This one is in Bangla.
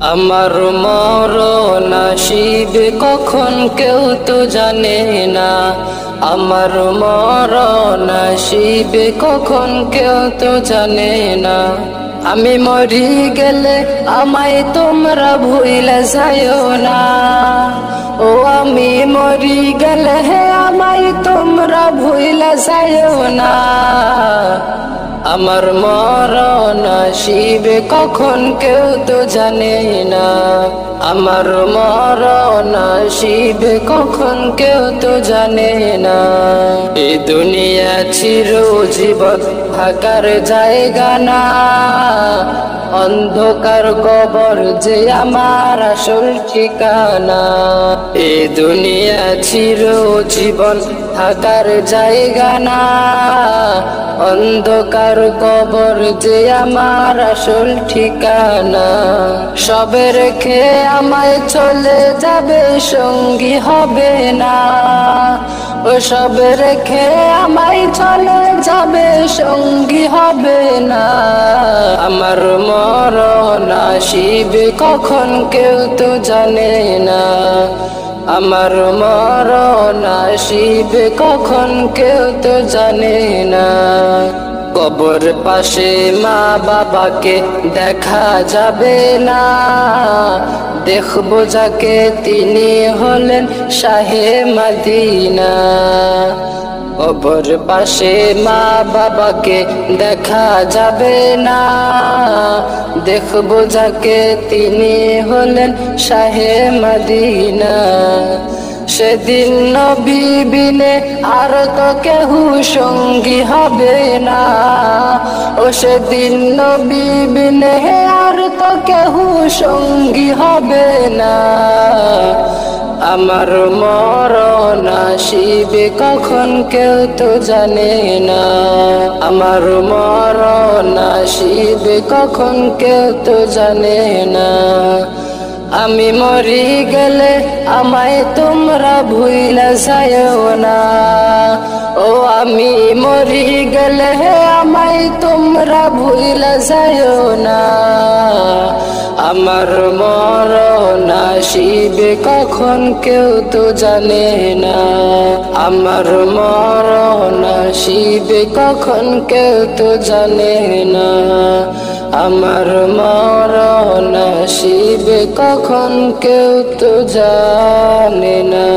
আমার মর নাসিব কখন কেউ তো জানে না। আমার মর নাসিব কখন কেউ তো জানে না। আমি মরি গেলে আমায় তোমরা ভুইলে যাইও না। ও আমি মরি গেলে হে আমায় তোমরা ভুইলে যাইও না। আমার মরণ শিবে কখন কেউ তো জানে না। আমার মরণ শিবে কখন কেউ তো জানে না। এ দুনিয়া চির জীবন, থাকার জায়গা না। অন্ধকার কবর যে আমার আসল ঠিকানা। এ দুনিয়া চির জীবন থাকার জায়গা না। অন্ধকার কবর যে আমার আসল ঠিকানা। সবে রেখে আমায় চলে যাবে, সঙ্গী হবে না। ও সবে রেখে আমায় চলে যাবে, সঙ্গী হবে না। আমার মরণ আসিবে কখন কেউ তো জানে না। আমার মরণ শিব কখন কেউ তো জানে না। কবর পাশে মা বাবাকে দেখা যাবে না। দেখব যাকে তিনি হলেন শাহে মদিনা। কবর পাশে মা বাবাকে দেখা যাবে না। দেখব যাকে তিনি হলেন শাহে মদিনা। সেদিন নবী বিনে আর তো কেহু সঙ্গী হবে না। ও সেদিন নবী বিনে আর তো কেহু সঙ্গী হবে না। আমার মরণ আসিবে কখন কেউ তো জানে না। আমার মরণ আসিবে কখন কেউ তো জানে না। আমি মরি গেলে আমায় তোমরা ভুইলা যায়ও না। ও আমি মরি গেলে আমায় তোমরা ভুইলা যায়ও না। আমার মরণ আসিবে কখন কেউ তো জানে না। আমার মরণ আসিবে কখন কেউ তো জানে না। আমার মরণ আসিবে কখন কেউ তো জানে না।